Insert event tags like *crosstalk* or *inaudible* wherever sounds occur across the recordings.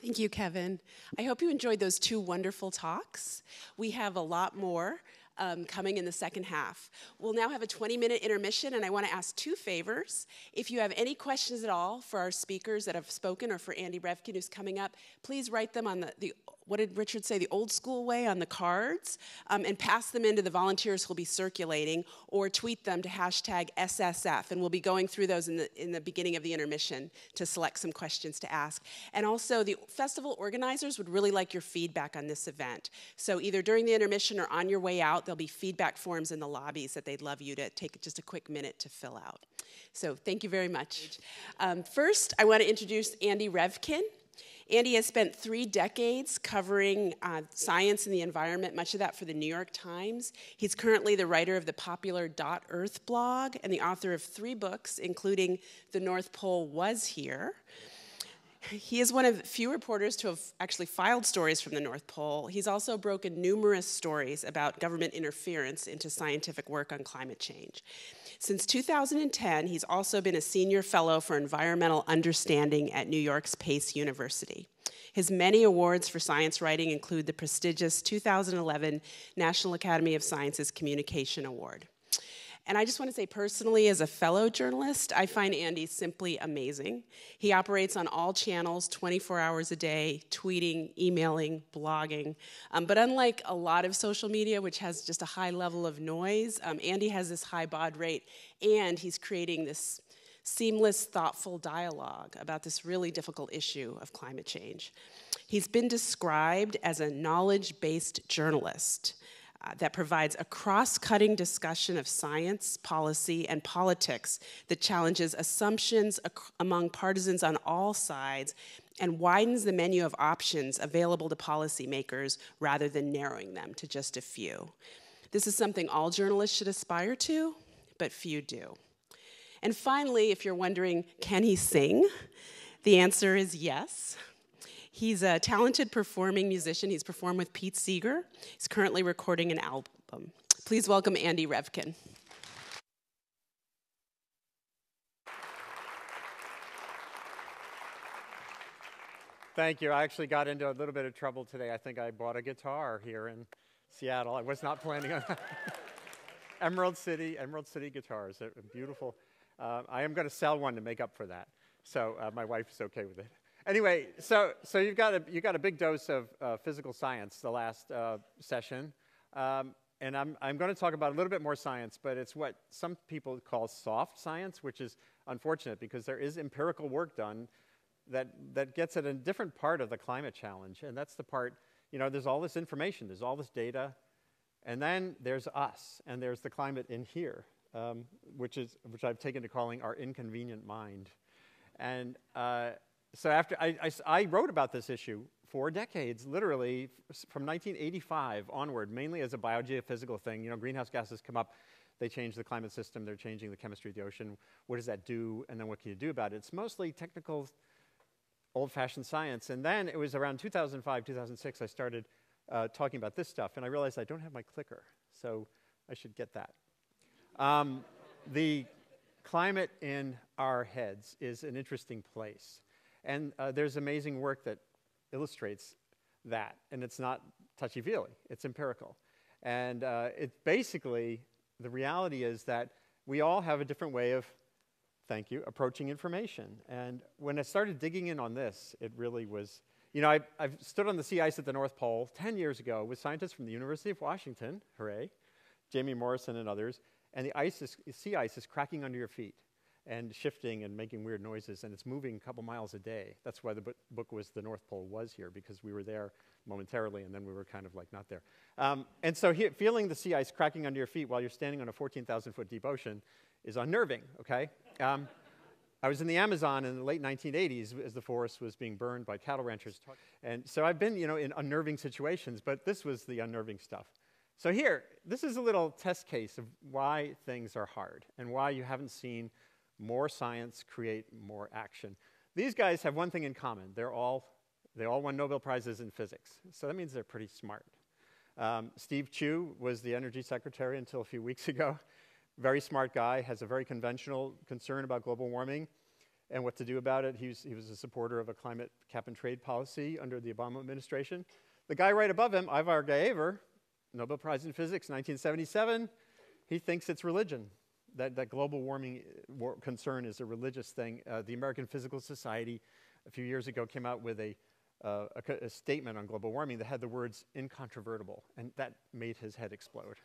Thank you, Kevin. I hope you enjoyed those two wonderful talks. We have a lot more um, coming in the second half. We'll now have a 20 minute intermission, and I want to ask two favors. If you have any questions at all for our speakers that have spoken or for Andy Revkin, who's coming up, please write them on the, the what did Richard say, the old school way on the cards, um, and pass them into the volunteers who'll be circulating, or tweet them to hashtag SSF. And we'll be going through those in the, in the beginning of the intermission to select some questions to ask. And also, the festival organizers would really like your feedback on this event. So, either during the intermission or on your way out, there'll be feedback forms in the lobbies that they'd love you to take just a quick minute to fill out. So, thank you very much. Um, first, I want to introduce Andy Revkin. Andy has spent three decades covering uh, science and the environment, much of that for the New York Times. He's currently the writer of the popular Dot Earth blog and the author of three books, including The North Pole Was Here. He is one of few reporters to have actually filed stories from the North Pole. He's also broken numerous stories about government interference into scientific work on climate change. Since 2010, he's also been a senior fellow for environmental understanding at New York's Pace University. His many awards for science writing include the prestigious 2011 National Academy of Sciences Communication Award. And I just want to say personally, as a fellow journalist, I find Andy simply amazing. He operates on all channels 24 hours a day, tweeting, emailing, blogging. Um, but unlike a lot of social media, which has just a high level of noise, um, Andy has this high baud rate, and he's creating this seamless, thoughtful dialogue about this really difficult issue of climate change. He's been described as a knowledge based journalist. Uh, that provides a cross cutting discussion of science, policy, and politics that challenges assumptions among partisans on all sides and widens the menu of options available to policymakers rather than narrowing them to just a few. This is something all journalists should aspire to, but few do. And finally, if you're wondering, can he sing? The answer is yes. He's a talented performing musician. He's performed with Pete Seeger. He's currently recording an album. Please welcome Andy Revkin. Thank you. I actually got into a little bit of trouble today. I think I bought a guitar here in Seattle. I was not planning on that. *laughs* Emerald City, Emerald City guitars, a beautiful. Uh, I am going to sell one to make up for that. So uh, my wife is okay with it. Anyway, so, so you've got a, you got a big dose of uh, physical science the last uh, session. Um, and I'm, I'm going to talk about a little bit more science, but it's what some people call soft science, which is unfortunate because there is empirical work done that, that gets at a different part of the climate challenge. And that's the part, you know, there's all this information, there's all this data, and then there's us, and there's the climate in here, um, which, is, which I've taken to calling our inconvenient mind. And uh, so after I, I, I, wrote about this issue for decades, literally from 1985 onward, mainly as a biogeophysical thing. You know, greenhouse gases come up, they change the climate system, they're changing the chemistry of the ocean. What does that do? And then what can you do about it? It's mostly technical, old-fashioned science. And then it was around 2005, 2006, I started uh, talking about this stuff, and I realized I don't have my clicker, so I should get that. Um, the climate in our heads is an interesting place. And uh, there's amazing work that illustrates that. And it's not touchy feely, it's empirical. And uh, it basically, the reality is that we all have a different way of, thank you, approaching information. And when I started digging in on this, it really was, you know, I, I've stood on the sea ice at the North Pole 10 years ago with scientists from the University of Washington, hooray, Jamie Morison and others, and the ice is, sea ice is cracking under your feet and shifting and making weird noises, and it's moving a couple miles a day. That's why the book was The North Pole Was Here, because we were there momentarily, and then we were kind of like not there. Um, and so he, feeling the sea ice cracking under your feet while you're standing on a 14,000 foot deep ocean is unnerving, okay? Um, I was in the Amazon in the late 1980s as the forest was being burned by cattle ranchers. And so I've been, you know, in unnerving situations, but this was the unnerving stuff. So here, this is a little test case of why things are hard and why you haven't seen more science, create more action. These guys have one thing in common. They're all, they all won Nobel Prizes in physics. So that means they're pretty smart. Um, Steve Chu was the energy secretary until a few weeks *laughs* ago. Very smart guy, has a very conventional concern about global warming. and what to do about it. He was, he was a supporter of a climate cap and trade policy under the Obama administration. The guy right above him, Ivar Giaever, Nobel Prize in Physics, 1977, he thinks it's religion. That, that global warming uh, war concern is a religious thing. Uh, the American Physical Society a few years ago came out with a, uh, a, a statement on global warming that had the words incontrovertible, and that made his head explode.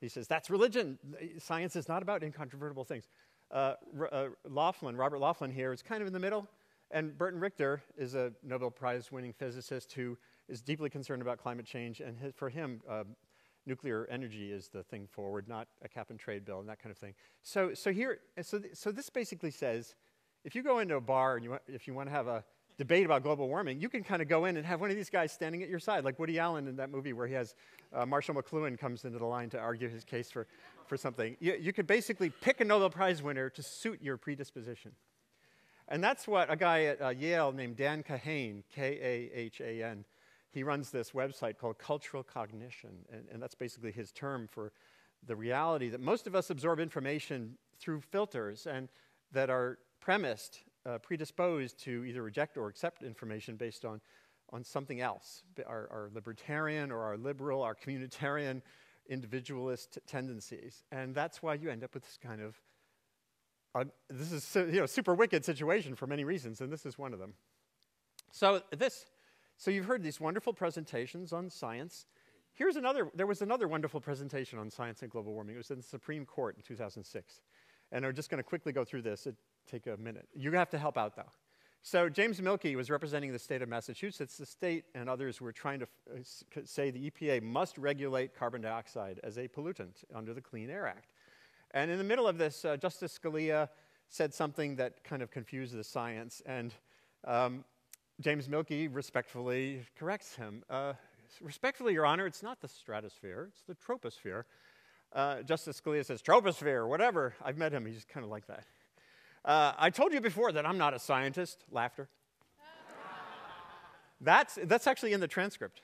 He says, That's religion. Science is not about incontrovertible things. Uh, uh, Laughlin, Robert Laughlin here, is kind of in the middle. And Burton Richter is a Nobel Prize winning physicist who is deeply concerned about climate change. And his, for him, uh, nuclear energy is the thing forward, not a cap and trade bill and that kind of thing. So, so here, so, th- so this basically says if you go into a bar and you, want, if you want to have a debate about global warming, you can kind of go in and have one of these guys standing at your side, like Woody Allen in that movie where he has uh, Marshall McLuhan comes into the line to argue his case for, for something. You, you could basically pick a Nobel Prize winner to suit your predisposition. And that's what a guy at uh, Yale named Dan Kahan, K A H A N, he runs this website called Cultural Cognition. And, and that's basically his term for the reality that most of us absorb information through filters and that are premised uh, predisposed to either reject or accept information based on, on something else, our, our libertarian or our liberal, our communitarian, individualist tendencies. And that's why you end up with this kind of, uh, this is you know, super wicked situation for many reasons, and this is one of them. So this, so you've heard these wonderful presentations on science. Here's another, there was another wonderful presentation on science and global warming. It was in the Supreme Court in 2006. And I'm just going to quickly go through this. It take a minute. You have to help out, though. So James Milkey was representing the state of Massachusetts. The state and others were trying to f- say the EPA must regulate carbon dioxide as a pollutant under the Clean Air Act. And in the middle of this, uh, Justice Scalia said something that kind of confused the science, and um, James Milkey respectfully corrects him. Uh, respectfully, Your Honor, it's not the stratosphere, it's the troposphere. Uh, Justice Scalia says, troposphere, whatever. I've met him, he's kind of like that. Uh, I told you before that I'm not a scientist. Laughter. *laughs* that's, that's actually in the transcript.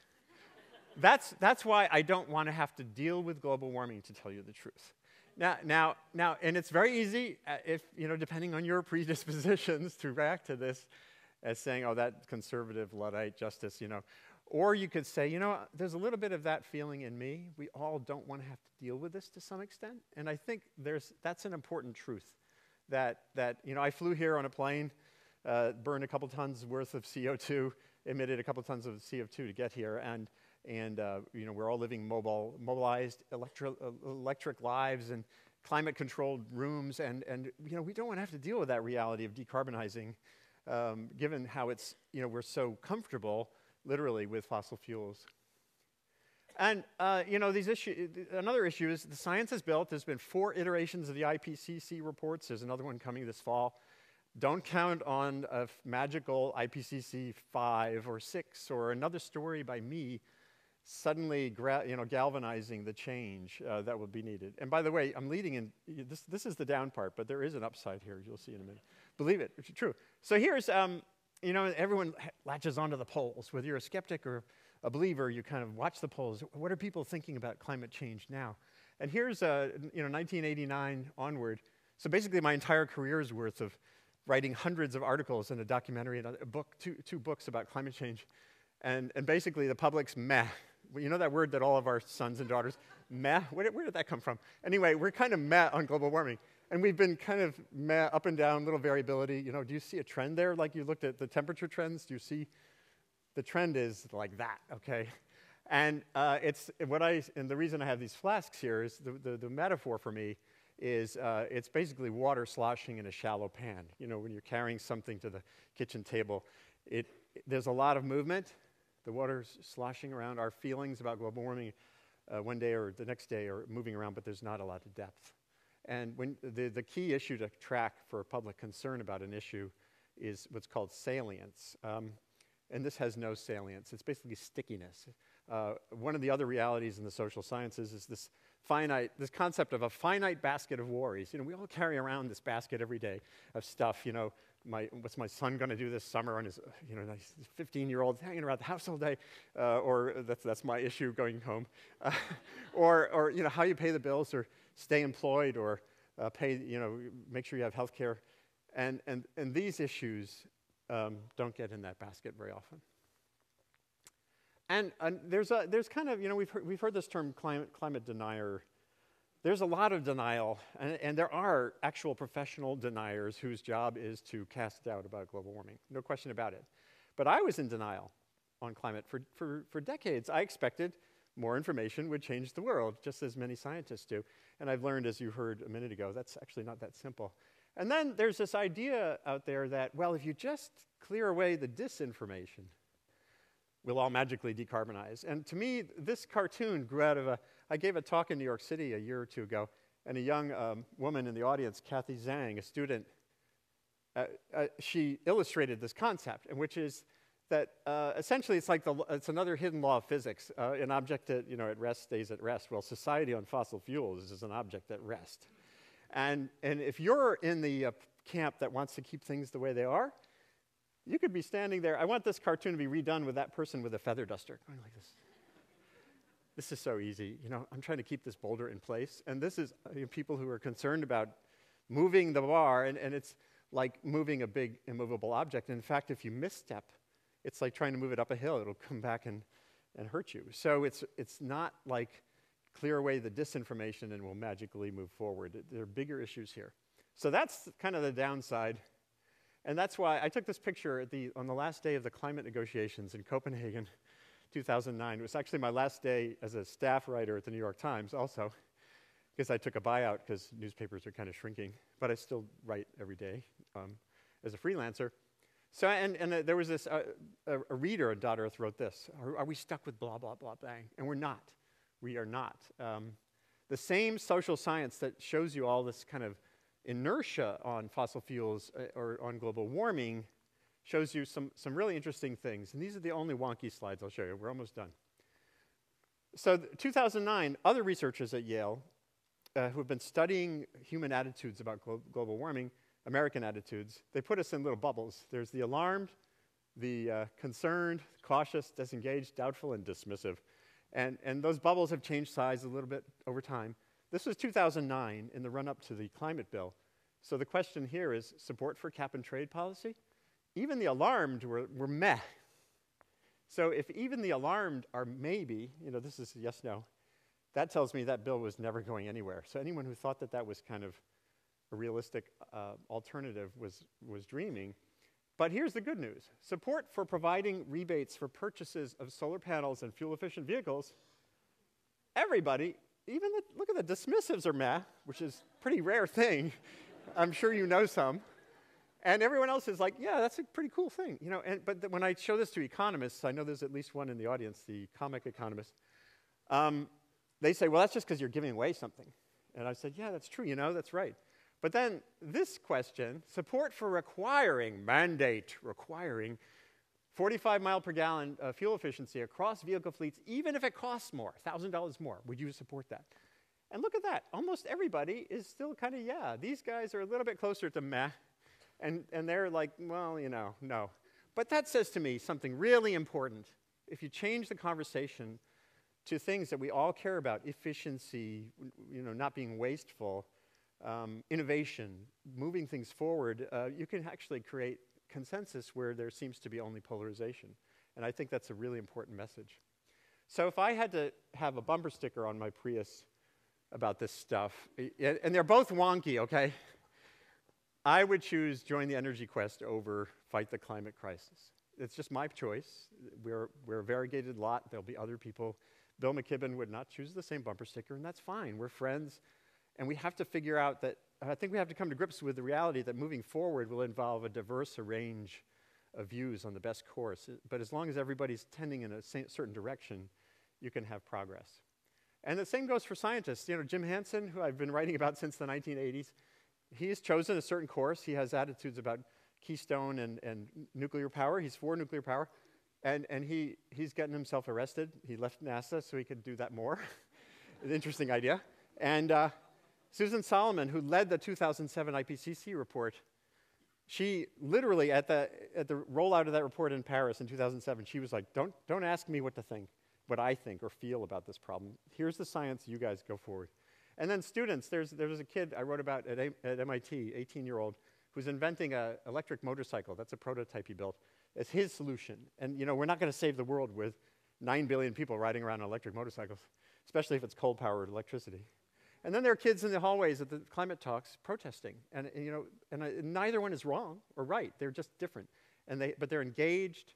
That's, that's why I don't want to have to deal with global warming, to tell you the truth. Now, now, now, and it's very easy, uh, if, you know, depending on your predispositions, to react to this as saying, oh, that conservative Luddite justice, you know. Or you could say, you know, there's a little bit of that feeling in me. We all don't want to have to deal with this to some extent. And I think there's, that's an important truth that, that you know, I flew here on a plane, uh, burned a couple tons worth of CO2, emitted a couple tons of CO2 to get here, and, and uh, you know, we're all living mobile, mobilized electro, uh, electric lives and climate-controlled rooms, and, and you know, we don't want to have to deal with that reality of decarbonizing, um, given how it's, you know, we're so comfortable, literally, with fossil fuels. And, uh, you know, these issue, another issue is the science is built. There's been four iterations of the IPCC reports. There's another one coming this fall. Don't count on a magical IPCC 5 or 6 or another story by me suddenly you know, galvanizing the change uh, that will be needed. And by the way, I'm leading in, this, this is the down part, but there is an upside here, you'll see in a minute. Believe it, it's true. So here's, um, you know, everyone latches onto the polls, whether you're a skeptic or a believer, you kind of watch the polls. What are people thinking about climate change now? And here's, uh, you know, 1989 onward. So basically, my entire career's worth of writing hundreds of articles and a documentary and a book, two, two books about climate change. And, and basically, the public's meh. You know that word that all of our sons and daughters, meh? Where, where did that come from? Anyway, we're kind of meh on global warming. And we've been kind of up and down, little variability. You know, do you see a trend there? Like you looked at the temperature trends, do you see the trend is like that, okay? And uh, it's what I, and the reason I have these flasks here is the, the, the metaphor for me is uh, it's basically water sloshing in a shallow pan. You know, when you're carrying something to the kitchen table, it, there's a lot of movement. The water's sloshing around. Our feelings about global warming uh, one day or the next day are moving around, but there's not a lot of depth. And when the, the key issue to track for public concern about an issue is what's called salience. Um, and this has no salience. It's basically stickiness. Uh, one of the other realities in the social sciences is this finite, this concept of a finite basket of worries. You know, we all carry around this basket every day of stuff. You know, my, what's my son going to do this summer on his, you know, 15-year-old hanging around the house all day, uh, or that's, that's my issue going home, uh, *laughs* or, or, you know, how you pay the bills, or stay employed, or uh, pay, you know, make sure you have health care And, and, and these issues um, don't get in that basket very often. And, and, there's, a, there's kind of, you know, we've heard, we've heard this term climate, climate denier. There's a lot of denial, and, and there are actual professional deniers whose job is to cast doubt about global warming, no question about it. But I was in denial on climate for, for, for decades. I expected more information would change the world, just as many scientists do. And I've learned, as you heard a minute ago, that's actually not that simple. And then there's this idea out there that, well, if you just clear away the disinformation, we'll all magically decarbonize. And to me, this cartoon grew out of a. I gave a talk in New York City a year or two ago, and a young um, woman in the audience, Kathy Zhang, a student, uh, uh, she illustrated this concept, and which is that uh, essentially it's like the, it's another hidden law of physics. Uh, an object at, you know, at rest stays at rest. Well, society on fossil fuels is an object at rest. And, and if you're in the uh, camp that wants to keep things the way they are, you could be standing there. I want this cartoon to be redone with that person with a feather duster going like this. This is so easy. You know, I'm trying to keep this boulder in place. And this is uh, you know, people who are concerned about moving the bar, and, and it's like moving a big immovable object. And in fact, if you misstep, it's like trying to move it up a hill. It'll come back and, and hurt you. So it's, it's not like clear away the disinformation and we'll magically move forward. There are bigger issues here. So that's kind of the downside. And that's why I took this picture the, on the last day of the climate negotiations in Copenhagen, *laughs* 2009. It was actually my last day as a staff writer at the New York Times, also, because I took a buyout because newspapers are kind of shrinking. But I still write every day um, as a freelancer. So, and, and uh, there was this, uh, a, a, reader at Dot Earth wrote this are, are, we stuck with blah, blah, blah, bang? And we're not. We are not. Um, the same social science that shows you all this kind of inertia on fossil fuels uh, or on global warming shows you some, some really interesting things. And these are the only wonky slides I'll show you. We're almost done. So, 2009, other researchers at Yale uh, who have been studying human attitudes about glo global warming American attitudes, they put us in little bubbles. There's the alarmed, the uh, concerned, cautious, disengaged, doubtful, and dismissive. And, and those bubbles have changed size a little bit over time. This was 2009 in the run up to the climate bill. So the question here is support for cap and trade policy? Even the alarmed were, were meh. So if even the alarmed are maybe, you know, this is yes, no, that tells me that bill was never going anywhere. So anyone who thought that that was kind of a realistic uh, alternative was, was dreaming. But here's the good news support for providing rebates for purchases of solar panels and fuel efficient vehicles. Everybody, even the, look at the dismissives are meh, which is pretty rare thing. I'm sure you know some. And everyone else is like, yeah, that's a pretty cool thing. You know, and, but th- when I show this to economists, I know there's at least one in the audience, the comic economist, um, they say, well, that's just because you're giving away something. And I said, yeah, that's true, you know, that's right. But then this question support for requiring, mandate requiring 45 mile per gallon uh, fuel efficiency across vehicle fleets, even if it costs more, $1,000 more. Would you support that? And look at that. Almost everybody is still kind of, yeah, these guys are a little bit closer to meh. And, and they're like, well, you know, no. But that says to me something really important. If you change the conversation to things that we all care about, efficiency, you know, not being wasteful, um, innovation, moving things forward, uh, you can actually create consensus where there seems to be only polarization. And I think that's a really important message. So if I had to have a bumper sticker on my Prius about this stuff, and they're both wonky, okay? I would choose join the energy quest over fight the climate crisis. It's just my choice. We're, we're a variegated lot. There'll be other people. Bill McKibben would not choose the same bumper sticker, and that's fine. We're friends. And we have to figure out that, I think we have to come to grips with the reality that moving forward will involve a diverse range of views on the best course. But as long as everybody's tending in a certain direction, you can have progress. And the same goes for scientists. You know, Jim Hansen, who I've been writing about since the 1980s, he has chosen a certain course. He has attitudes about keystone and, and nuclear power. He's for nuclear power. And, and he, he's gotten himself arrested. He left NASA so he could do that more. *laughs* An interesting idea. And, uh, Susan Solomon, who led the 2007 IPCC report, she literally, at the, at the rollout of that report in Paris in 2007, she was like, don't, don't ask me what to think, what I think or feel about this problem. Here's the science, you guys go forward. And then students, there's, there was a kid I wrote about at, at MIT, 18 year old, who's inventing an electric motorcycle. That's a prototype he built. It's his solution. And, you know, we're not going to save the world with 9 billion people riding around on electric motorcycles, especially if it's coal powered electricity. And then there are kids in the hallways at the climate talks protesting. And, and you know, and, uh, neither one is wrong or right. They're just different. And they, but they're engaged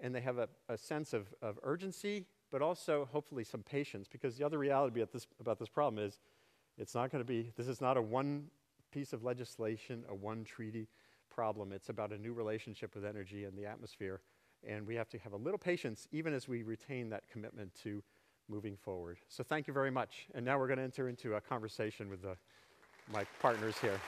and they have a, a sense of, of urgency, but also hopefully some patience. Because the other reality about this, about this problem is it's not going to be, this is not a one piece of legislation, a one treaty problem. It's about a new relationship with energy and the atmosphere. And we have to have a little patience even as we retain that commitment to moving forward. So thank you very much. And now we're going to enter into a conversation with the, my partners here.